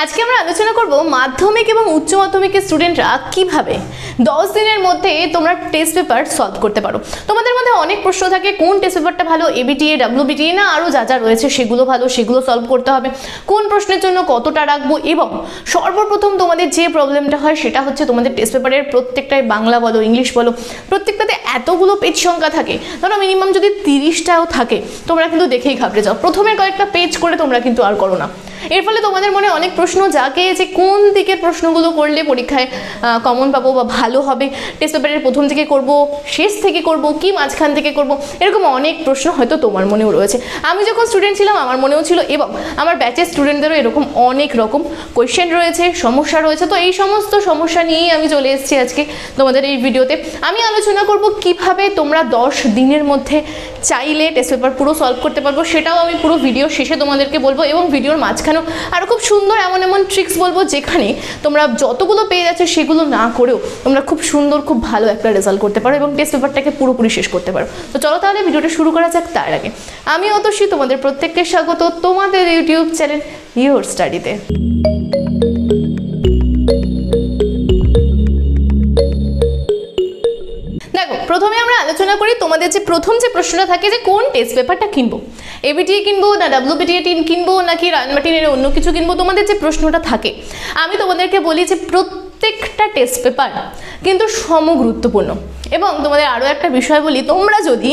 আজকে আমরা আলোচনা করব মাধ্যমিক এবং উচ্চ মাধ্যমিকের স্টুডেন্টরা কীভাবে? দশ দিনের মধ্যে তোমরা টেস্ট পেপার সলভ করতে পারো। তোমাদের মধ্যে অনেক প্রশ্ন থাকে, কোন টেস্ট পেপারটা ভালো এবিটিএ ডাব্লিউবিটিএ না আরও যা যা রয়েছে সেগুলো ভালো, সেগুলো সলভ করতে হবে। কোন প্রশ্নের জন্য কতটা রাখব এবং সর্বপ্রথম তোমাদের যে প্রবলেমটা হয় সেটা হচ্ছে তোমাদের টেস্ট পেপারের প্রত্যেকটাই বাংলা বলো ইংলিশ বলো, প্রত্যেকটাতে এতগুলো পেজ সংখ্যা থাকে। ধরো মিনিমাম যদি তিরিশটাও থাকে, তোমরা কিন্তু দেখেই ঘাবড়ে যাও। প্রথমের কয়েকটা পেজ করে তোমরা কিন্তু আর করো না। এর ফলে তোমাদের মনে অনেক প্রশ্ন জাগে যে কোন দিকের প্রশ্নগুলো করলে পরীক্ষায় কমন পাবো বা ভালো হবে? টেস্ট পেপারের প্রথম থেকে করব, শেষ থেকে করব, কি মাঝখান থেকে করব? এরকম অনেক প্রশ্ন হয়তো তোমার মনেও রয়েছে। আমি যখন স্টুডেন্ট ছিলাম, আমার মনেও ছিল এবং আমার ব্যাচের স্টুডেন্টদেরও এরকম অনেক রকম কোয়েশ্চেন রয়েছে, সমস্যা রয়েছে। তো এই সমস্ত সমস্যা নিয়েই আমি চলে এসেছি আজকে তোমাদের এই ভিডিওতে আমি আলোচনা করব কীভাবে তোমরা দশ দিনের মধ্যে চাইলে টেস্ট পেপার পুরো সলভ করতে পারব, সেটাও আমি পুরো ভিডিও শেষে তোমাদেরকে বলব এবং ভিডিওর মাঝখানেও আরও খুব সুন্দর এমন এমন ট্রিক্স বলব যেখানে তোমরা যতগুলো পেয়ে যাচ্ছে সেগুলো না করেও তোমরা খুব সুন্দর, খুব ভালো একটা রেজাল্ট করতে পারো এবং টেস্ট পেপারটাকে পুরোপুরি শেষ করতে পারো। তো চলো তাহলে ভিডিওটা শুরু করা যাক তার আগে। আমি অতসী, তোমাদের প্রত্যেককে স্বাগত তোমাদের ইউটিউব চ্যানেল ইউর স্টাডিতে আলোচনা করি, তোমাদের যে প্রথম যে প্রশ্নটা থাকে যে কোন টেস্ট পেপারটা কিনবো? এবিটিএ কিনবো না ডাব্লিউবিটিএ টিন কিনবো নাকি রানমাটিনের অন্য কিছু কিনবো, তোমাদের যে প্রশ্নটা থাকে, আমি তোমাদেরকে বলি যে প্রত্যেকটা টেস্ট পেপার কিন্তু সমগুরুত্বপূর্ণ। এবং তোমাদের আরও একটা বিষয় বলি, তোমরা যদি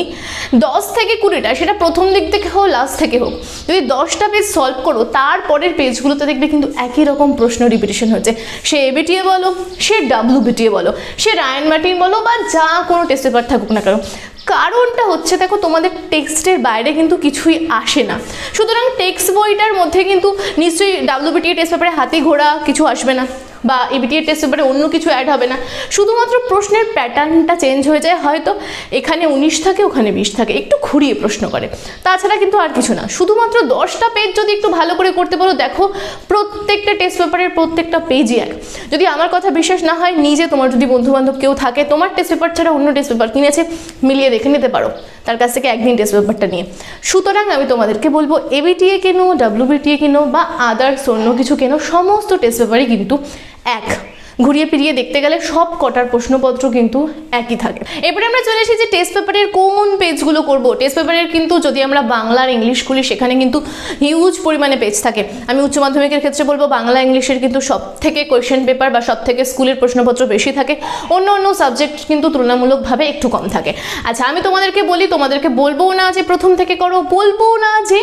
দশ থেকে কুড়িটা, সেটা প্রথম দিক থেকে হোক লাস্ট থেকে হোক, যদি দশটা পেজ সলভ করো, তারপরের পেজগুলোতে দেখবে কিন্তু একই রকম প্রশ্ন রিপিটেশন হচ্ছে। সে এবিটিএ বলো, সে ডাব্লিউবিটিএ বলো, সে রায়ন মার্টিন বলো, বা যা কোনো টেস্ট পেপার থাকুক না কেন। কারণটা হচ্ছে, দেখো, তোমাদের টেক্সটের বাইরে কিন্তু কিছুই আসে না। সুতরাং টেক্সট বইটার মধ্যে কিন্তু নিশ্চয়ই ডাব্লিউবিটিএ টেস্ট পেপারে হাতি ঘোড়া কিছু আসবে না। বা এবিটিএ টেস্ট পেপারে অন্য কিছু অ্যাড হবে না। শুধুমাত্র প্রশ্নের প্যাটার্নটা চেঞ্জ হয়ে যায়, হয়তো এখানে উনিশ থাকে, ওখানে বিশ থাকে, একটু ঘুরিয়ে প্রশ্ন করে। তাছাড়া কিন্তু আর কিছু না। শুধুমাত্র দশটা পেজ যদি একটু ভালো করে করতে পারো, দেখো প্রত্যেকটা টেস্ট পেপারের প্রত্যেকটা পেজই এক। যদি আমার কথা বিশ্বাস না হয়, নিজে তোমার যদি বন্ধুবান্ধব কেউ থাকে, তোমার টেস্ট পেপার ছাড়া অন্য টেস্ট পেপার কিনেছে, মিলিয়ে দেখে নিতে পারো। তার কাছ থেকে একদিন টেস্ট পেপারটা নিয়ে। সুতরাং আমি তোমাদেরকে বলব এবিটিএ কেনো ডাব্লিউবিটিএ কেনো, বা আদার্স অন্য কিছু কেনো, সমস্ত টেস্ট পেপারই কিন্তু এক। ঘুরিয়ে ফিরিয়ে দেখতে গেলে সব কটার প্রশ্নপত্র কিন্তু একই থাকে। এবারে আমরা চলে এসেছি যে টেস্ট পেপারের কোন পেজগুলো করব? টেস্ট পেপারের কিন্তু যদি আমরা বাংলা আর ইংলিশ খুলি, সেখানে কিন্তু হিউজ পরিমাণে পেজ থাকে। আমি উচ্চ মাধ্যমিকের ক্ষেত্রে বলব, বাংলা ইংলিশের কিন্তু সব থেকে কোয়েশ্চেন পেপার বা সব থেকে স্কুলের প্রশ্নপত্র বেশি থাকে। অন্য অন্য সাবজেক্ট কিন্তু তুলনামূলকভাবে একটু কম থাকে। আচ্ছা আমি তোমাদেরকে বলি, তোমাদেরকে বলব না যে প্রথম থেকে করো বলব না যে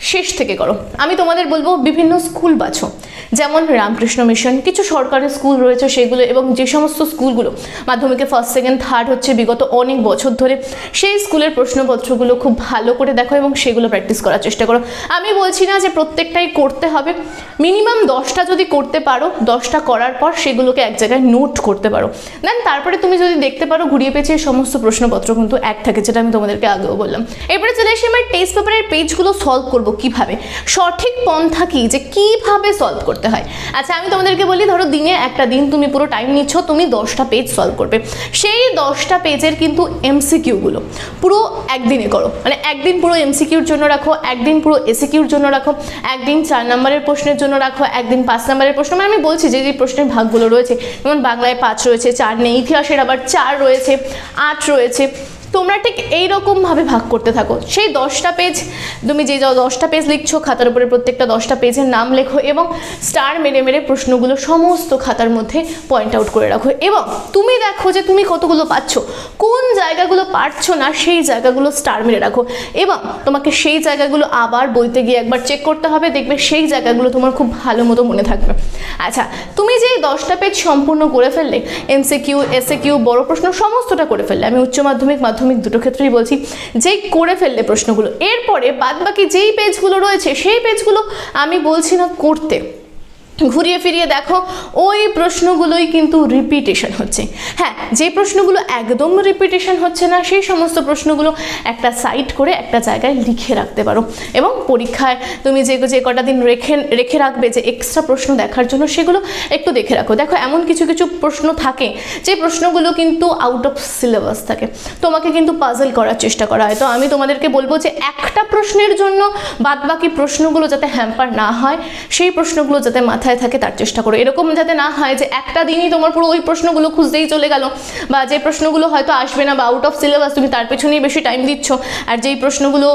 শেষ থেকে করো। আমি তোমাদের বলব, বিভিন্ন স্কুল বাছো। যেমন রামকৃষ্ণ মিশন, কিছু সরকারি স্কুল রয়েছে সেগুলো এবং যে সমস্ত স্কুলগুলো, মাধ্যমিকে ফার্স্ট সেকেন্ড থার্ড হচ্ছে বিগত অনেক বছর ধরে, সেই স্কুলের প্রশ্নপত্রগুলো খুব ভালো করে দেখো এবং সেগুলো প্র্যাকটিস করার চেষ্টা করো। আমি বলছি না যে প্রত্যেকটাই করতে হবে। মিনিমাম দশটা যদি করতে পারো, দশটা করার পর সেগুলোকে এক জায়গায় নোট করতে পারো। দেন তারপরে তুমি যদি দেখতে পারো, ঘুরিয়ে পেঁচিয়ে সমস্ত প্রশ্নপত্র কিন্তু এক থাকে, যেটা আমি তোমাদেরকে আগেও বললাম। এরপরে চলে এসে আমার টেস্ট পেপারের পেজগুলো সলভ করব কীভাবে? সঠিক পন্থা কি? যে কীভাবে সলভ করতে হয়? আচ্ছা আমি তোমাদেরকে বলি, ধরো দিনে একটা দিন তুমি পুরো টাইম নিচ্ছ, তুমি দশটা পেজ সলভ করবে। সেই দশটা পেজের কিন্তু এমসিকিউগুলো পুরো একদিনে করো। মানে একদিন পুরো এমসিকিউর জন্য রাখো, একদিন পুরো এসিকিউর জন্য রাখো, একদিন চার নম্বরের প্রশ্নের জন্য রাখো, একদিন পাঁচ নম্বরের প্রশ্ন। মানে আমি বলছি যে যে প্রশ্নের ভাগগুলো রয়েছে, যেমন বাংলায় পাঁচ রয়েছে, চার নেই, ইতিহাসের আবার চার রয়েছে, আট রয়েছে তোমরা ঠিক এইরকমভাবে ভাগ করতে থাকো। সেই দশটা পেজ তুমি যে দশটা পেজ লিখছো, খাতার উপরে প্রত্যেকটা দশটা পেজের নাম লেখো এবং স্টার মেরে মেরে প্রশ্নগুলো সমস্ত খাতার মধ্যে পয়েন্ট আউট করে রাখো। এবং তুমি দেখো যে তুমি কতগুলো পাচ্ছ। কোন জায়গাগুলো পারছ না, সেই জায়গাগুলো স্টার মেরে রাখো। এবং তোমাকে সেই জায়গাগুলো আবার বইতে গিয়ে একবার চেক করতে হবে, দেখবে সেই জায়গাগুলো তোমার খুব ভালো মতো মনে থাকবে। আচ্ছা তুমি যে দশটা পেজ সম্পূর্ণ করে ফেললে এমসে কিউ এসে কিউ বড় প্রশ্ন, সমস্তটা করে ফেললে, আমি উচ্চ মাধ্যমিক মাধ্যমিক দুটো ক্ষেত্রেই বলছি যেই করে ফেললে প্রশ্নগুলো। এরপরে বাদবাকি যেই পেজগুলো রয়েছে, সেই পেজগুলো আমি বলছি না করতে। ঘুরিয়ে ফিরিয়ে দেখো, ওই প্রশ্নগুলোই কিন্তু রিপিটেশন হচ্ছে। হ্যাঁ যে প্রশ্নগুলো একদম রিপিটেশন হচ্ছে না, সেই সমস্ত প্রশ্নগুলো একটা সাইড করে একটা জায়গায় লিখে রাখতে পারো। এবং পরীক্ষায় তুমি যে যে কটা দিন রেখে রেখে রাখবে যে এক্সট্রা প্রশ্ন দেখার জন্য, সেগুলো একটু দেখে রাখো। দেখো, এমন কিছু কিছু প্রশ্ন থাকে, যে প্রশ্নগুলো কিন্তু আউট অফ সিলেবাস থাকে। তোমাকে কিন্তু পাজল করার চেষ্টা করা হয়। তো আমি তোমাদেরকে বলব যে একটা প্রশ্নের জন্য বাদবাকি প্রশ্নগুলো যাতে হ্যাম্পার না হয়, সেই প্রশ্নগুলো যাতে মাথায় মাথায় থাকে, তার চেষ্টা করো। এরকম যাতে না হয় যে একটা দিনই তোমার পুরো ওই প্রশ্নগুলো খুঁজতেই চলে গেল বা যে প্রশ্নগুলো হয়তো আসবে না বা আউট অফ সিলেবাস তুমি তার পেছনেই বেশি টাইম দিচ্ছ আর যেই প্রশ্নগুলো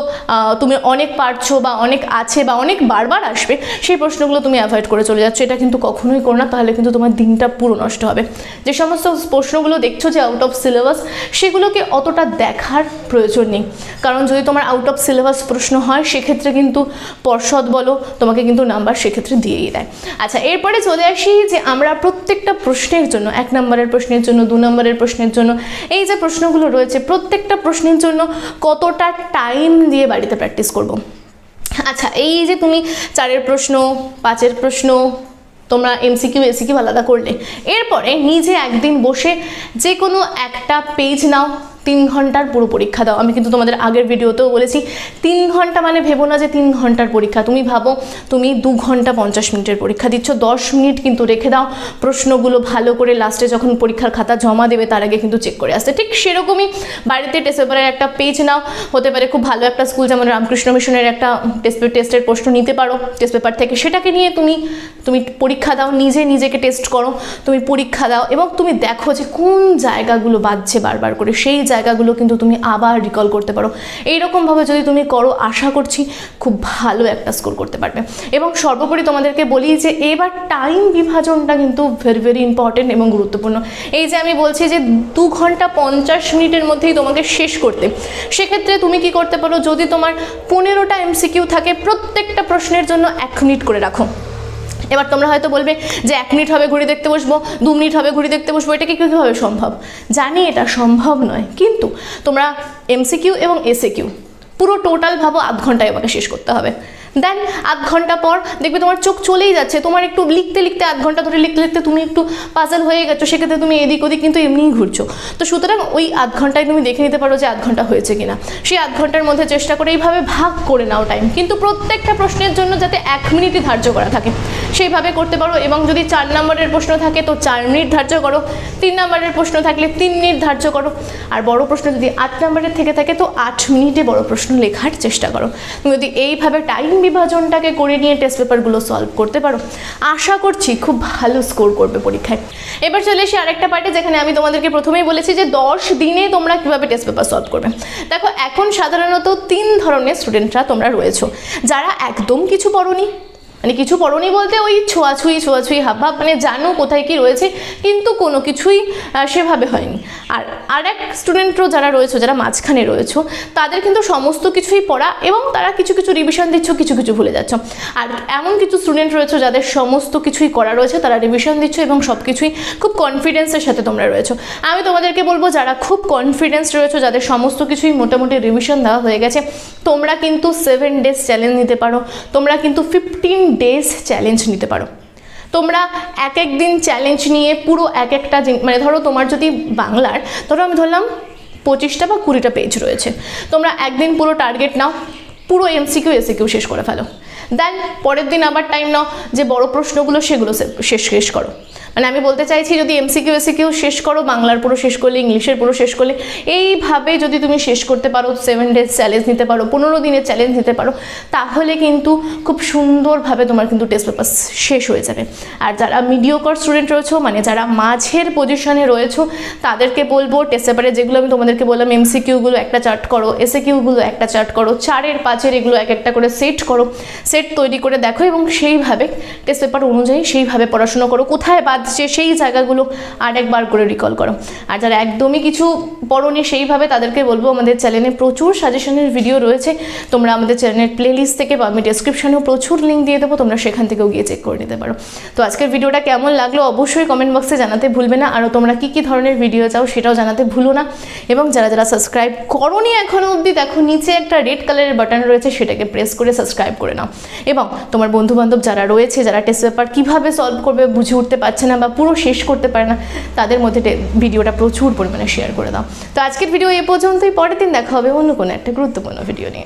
তুমি অনেক পারছ বা অনেক আছে বা অনেক বারবার আসবে, সেই প্রশ্নগুলো তুমি অ্যাভয়েড করে চলে যাচ্ছ। এটা কিন্তু কখনোই করো না, তাহলে কিন্তু তোমার দিনটা পুরো নষ্ট হবে। যে সমস্ত প্রশ্নগুলো দেখছ যে আউট অফ সিলেবাস সেগুলোকে অতটা দেখার প্রয়োজন নেই। কারণ যদি তোমার আউট অফ সিলেবাস প্রশ্ন হয়, সেক্ষেত্রে কিন্তু পর্ষদ বলো, তোমাকে কিন্তু নাম্বার সেক্ষেত্রে দিয়েই দেয়। আচ্ছা এরপরে চলে আসি যে আমরা প্রত্যেকটা প্রশ্নের জন্য, এক নম্বরের প্রশ্নের জন্য, দু নম্বরের প্রশ্নের জন্য, এই যে প্রশ্নগুলো রয়েছে, প্রত্যেকটা প্রশ্নের জন্য কতটা টাইম দিয়ে বাড়িতে প্র্যাকটিস করব? আচ্ছা এই যে তুমি চারের প্রশ্ন, পাঁচের প্রশ্ন, তোমরা এমসিকিউ এসিকিউ আলাদা করলে। এরপরে নিজে একদিন বসে যে কোনো একটা পেজ নাও তিন ঘণ্টার পুরো পরীক্ষা দাও। আমি কিন্তু তোমাদের আগের ভিডিওতেও বলেছি, তিন ঘণ্টা মানে ভেবো না যে তিন ঘণ্টার পরীক্ষা। তুমি ভাবো তুমি দু ঘণ্টা পঞ্চাশ মিনিটের পরীক্ষা দিচ্ছ, দশ মিনিট কিন্তু রেখে দাও। প্রশ্নগুলো ভালো করে লাস্টে যখন পরীক্ষার খাতা জমা দেবে, তার আগে কিন্তু চেক করে আসতে। ঠিক সেরকমই বাড়িতে টেস্ট পেপারের একটা পেজ নাও। হতে পারে খুব ভালো একটা স্কুল যেমন রামকৃষ্ণ মিশনের একটা টেস্ট টেস্টের প্রশ্ন নিতে পারো। টেস্ট পেপার থেকে সেটাকে নিয়ে তুমি তুমি পরীক্ষা দাও, নিজে নিজেকে টেস্ট করো। তুমি পরীক্ষা দাও এবং তুমি দেখো যে কোন জায়গাগুলো বাজছে বারবার করে। সেই জায়গাগুলো কিন্তু তুমি আবার রিকল করতে পারো। এইরকমভাবে যদি তুমি করো, আশা করছি খুব ভালো একটা স্কোর করতে পারবে। এবং সর্বোপরি তোমাদেরকে বলি যে, এবার টাইম বিভাজনটা কিন্তু ভেরি ভেরি ইম্পর্টেন্ট এবং গুরুত্বপূর্ণ। এই যে আমি বলছি যে, দু ঘণ্টা পঞ্চাশ মিনিটের মধ্যেই তোমাকে শেষ করতে। সেক্ষেত্রে তুমি কি করতে পারো, যদি তোমার পনেরোটা এমসিকিউ থাকে, প্রত্যেকটা প্রশ্নের জন্য এক মিনিট করে রাখো। এবার তোমরা হয়তো বলবে যে এক মিনিট হবে ঘুরে দেখতে বসবো, দু মিনিট হবে ঘুরে দেখতে বসবো এটা কি কীভাবে সম্ভব? জানি এটা সম্ভব নয়, কিন্তু তোমরা এমসিকিউ এবং এসএকিউ পুরো টোটাল ভাবো আধ ঘন্টায় আমাকে শেষ করতে হবে। দেন আধ ঘণ্টা পর দেখবে তোমার চোখ চলেই যাচ্ছে। তোমার একটু লিখতে লিখতে আধ ঘণ্টা ধরে লিখতে লিখতে তুমি একটু পাজল হয়ে গেছো, সেক্ষেত্রে তুমি এদিক ওদিক কিন্তু এমনিই ঘুরছো। তো সুতরাং ওই আধ ঘন্টায় তুমি দেখে নিতে পারো যে আধ ঘণ্টা হয়েছে কিনা। সেই আধ ঘণ্টার মধ্যে চেষ্টা করে এইভাবে ভাগ করে নাও টাইম কিন্তু প্রত্যেকটা প্রশ্নের জন্য যাতে এক মিনিটই ধার্য করা থাকে, সেইভাবে করতে পারো। এবং যদি চার নম্বরের প্রশ্ন থাকে, তো চার মিনিট ধার্য করো। তিন নম্বরের প্রশ্ন থাকলে তিন মিনিট ধার্য করো। আর বড় প্রশ্ন যদি আট নম্বরের থেকে থাকে, তো আট মিনিটে বড় প্রশ্ন লেখার চেষ্টা করো। তুমি যদি এইভাবে টাইম বিভাজনটাকে করে নিয়ে টেস্ট পেপারগুলো সলভ করতে পারো। আশা করছি খুব ভালো স্কোর করবে পরীক্ষায়। এবার চলে এসে আরেকটা পার্টে যেখানে আমি তোমাদেরকে প্রথমেই বলেছি যে দশ দিনে তোমরা কীভাবে টেস্ট পেপার সলভ করবে। দেখো, এখন সাধারণত তিন ধরনের স্টুডেন্টরা তোমরা রয়েছো। যারা একদম কিছু পড়োনি মানে কিছু পড়নি বলতে ওই ছোঁয়াছুঁই ছোঁয়াছুঁই হাব ভাব মানে জানো কোথায় কি রয়েছে, কিন্তু কোনো কিছুই সেভাবে হয়নি। আর আর এক স্টুডেন্টও যারা রয়েছে, যারা মাঝখানে রয়েছে, তাদের কিন্তু সমস্ত কিছুই পড়া এবং তারা কিছু কিছু রিভিশন দিচ্ছ, কিছু কিছু ভুলে যাচ্ছ। আর এমন কিছু স্টুডেন্ট রয়েছে যাদের সমস্ত কিছুই করা রয়েছে, তারা রিভিশন দিচ্ছ এবং সব কিছুই খুব কনফিডেন্সের সাথে তোমরা রয়েছো। আমি তোমাদেরকে বলব, যারা খুব কনফিডেন্স রয়েছে, যাদের সমস্ত কিছুই মোটামুটি রিভিশন দেওয়া হয়ে গেছে, তোমরা কিন্তু সেভেন ডেজ চ্যালেঞ্জ নিতে পারো। তোমরা কিন্তু ফিফটিন ডেজ চ্যালেঞ্জ নিতে পারো। তোমরা এক এক দিন চ্যালেঞ্জ নিয়ে পুরো এক একটা মানে ধরো তোমার যদি বাংলার, ধরো আমি ধরলাম পঁচিশটা বা কুড়িটা পেজ রয়েছে। তোমরা একদিন পুরো টার্গেট নাও, পুরো এমসিকিউ এসিকিউ শেষ করে ফেলো। দেন পরের দিন আবার টাইম নাও যে বড় প্রশ্নগুলো সেগুলো শেষ শেষ করো। মানে আমি বলতে চাইছি, যদি এমসিকিউ এসিকিউ শেষ করো, বাংলার পুরো শেষ করলে, ইংলিশের পুরো শেষ করলে, এইভাবে যদি তুমি শেষ করতে পারো সেভেন ডেজ চ্যালেঞ্জ নিতে পারো, পনেরো দিনের চ্যালেঞ্জ নিতে পারো, তাহলে কিন্তু খুব সুন্দরভাবে তোমার কিন্তু টেস্ট পেপার শেষ হয়ে যাবে। আর যারা মিডিওকর স্টুডেন্ট রয়েছো মানে যারা মাঝের পজিশনে রয়েছো, তাদেরকে বলব টেস্ট পেপারে যেগুলো আমি তোমাদেরকে বললাম এমসিকিউগুলো একটা চার্ট করো এসএকিউগুলো একটা চার্ট করো, চারের পাঁচের এগুলো এক একটা করে সেট করো সেট তৈরি করে দেখো এবং সেইভাবে টেস্ট পেপার অনুযায়ী সেইভাবে পড়াশোনা করো। কোথায় বাদছে সেই জায়গাগুলো আরেকবার করে রিকল করো। আর যারা একদমই কিছু পড়োনি, সেইভাবে তাদেরকে বলব, আমাদের চ্যানেলে প্রচুর সাজেশনের ভিডিও রয়েছে। তোমরা আমাদের চ্যানেলের প্লেলিস্ট থেকে বা আমি ডেসক্রিপশনেও প্রচুর লিঙ্ক দিয়ে দেবো, তোমরা সেখান থেকেও গিয়ে চেক করে নিতে পারো। তো আজকের ভিডিওটা কেমন লাগল অবশ্যই কমেন্ট বক্সে জানাতে ভুলবে না। আরও তোমরা কী কী ধরনের ভিডিও চাও সেটাও জানাতে ভুলো না। এবং যারা যারা সাবস্ক্রাইব করনি এখনও অবধি, দেখো নিচে একটা রেড কালারের বাটন রয়েছে, সেটাকে প্রেস করে সাবস্ক্রাইব করে নাও। এবং তোমার বন্ধুবান্ধব যারা রয়েছে, যারা টেস্ট পেপার কীভাবে সলভ করবে বুঝে উঠতে পারছে না বা পুরো শেষ করতে পারে না, তাদের মধ্যে ভিডিওটা প্রচুর পরিমাণে শেয়ার করে দাও। তো আজকের ভিডিও এ পর্যন্তই, পরের দিন দেখা হবে অন্য কোনো একটা গুরুত্বপূর্ণ ভিডিও নিয়ে।